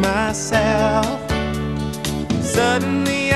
myself. Suddenly